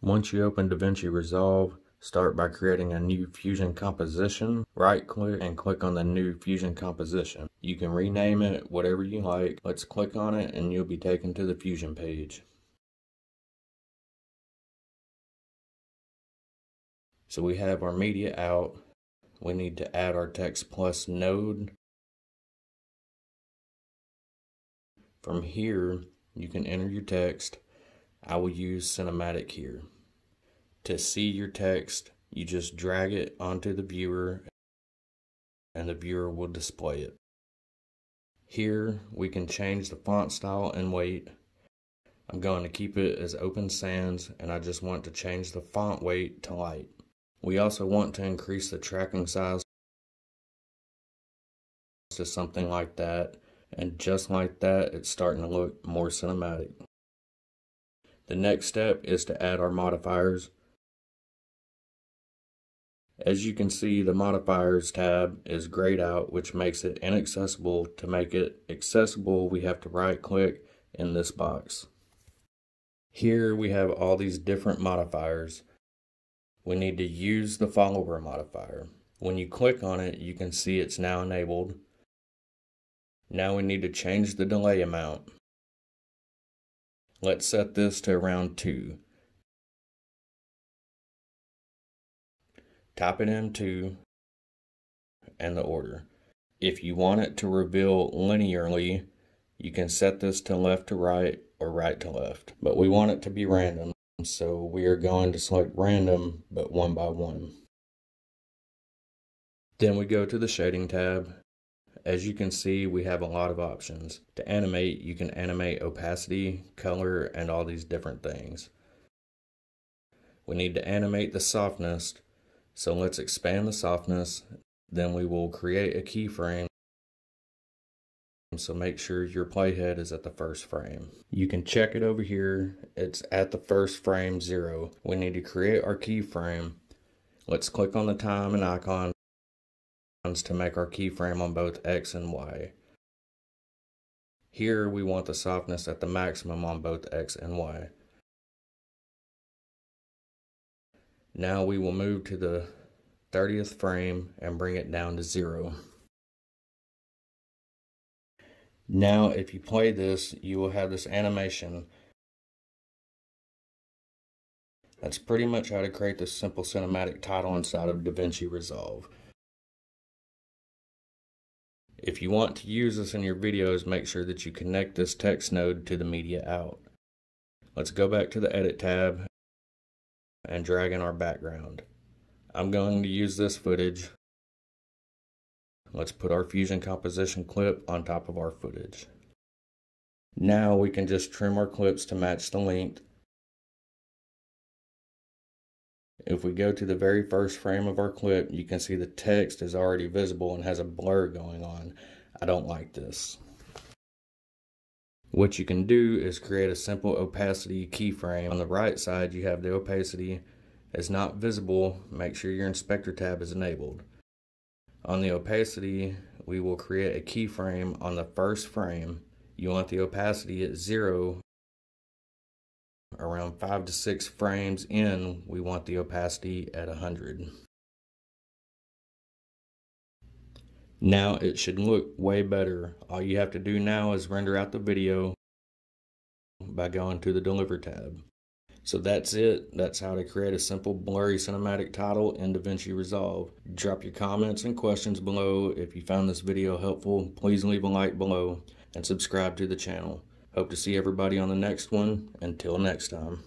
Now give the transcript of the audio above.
Once you open DaVinci Resolve, start by creating a new Fusion composition. Right click and click on the new Fusion composition. You can rename it whatever you like. Let's click on it and you'll be taken to the Fusion page. So we have our media out. We need to add our text plus node. From here, you can enter your text I will use Cinematic here. To see your text, you just drag it onto the viewer and the viewer will display it. Here we can change the font style and weight. I'm going to keep it as open sans and I just want to change the font weight to light. We also want to increase the tracking size to something like that and just like that it's starting to look more cinematic. The next step is to add our modifiers. As you can see, the modifiers tab is grayed out, which makes it inaccessible. To make it accessible, we have to right click in this box. Here we have all these different modifiers. We need to use the follower modifier. When you click on it, you can see it's now enabled. Now we need to change the delay amount. Let's set this to around 2. Type it in 2 and the order. If you want it to reveal linearly, you can set this to left to right or right to left. But we want it to be random, so we are going to select random, but one by one. Then we go to the shading tab as you can see, we have a lot of options. To animate, you can animate opacity, color, and all these different things. We need to animate the softness, so let's expand the softness. Then we will create a keyframe so make sure your playhead is at the first frame. You can check it over here. It's at the first frame zero. We need to create our keyframe. Let's click on the time and icon to make our keyframe on both X and Y. Here we want the softness at the maximum on both X and Y. Now we will move to the 30th frame and bring it down to zero. Now if you play this, you will have this animation. That's pretty much how to create this simple cinematic title inside of DaVinci Resolve. If you want to use this in your videos, make sure that you connect this text node to the media out. Let's go back to the edit tab and drag in our background. I'm going to use this footage. Let's put our fusion composition clip on top of our footage. Now we can just trim our clips to match the length If we go to the very first frame of our clip, you can see the text is already visible and has a blur going on. I don't like this. What you can do is create a simple opacity keyframe. On the right side, you have the opacity is not visible. Make sure your inspector tab is enabled. On the opacity, we will create a keyframe on the first frame. You want the opacity at zero around five to six frames in, we want the opacity at 100. Now it should look way better. All you have to do now is render out the video by going to the Deliver tab. So that's it. That's how to create a simple blurry cinematic title in DaVinci Resolve. Drop your comments and questions below. If you found this video helpful, please leave a like below and subscribe to the channel. Hope to see everybody on the next one. Until next time.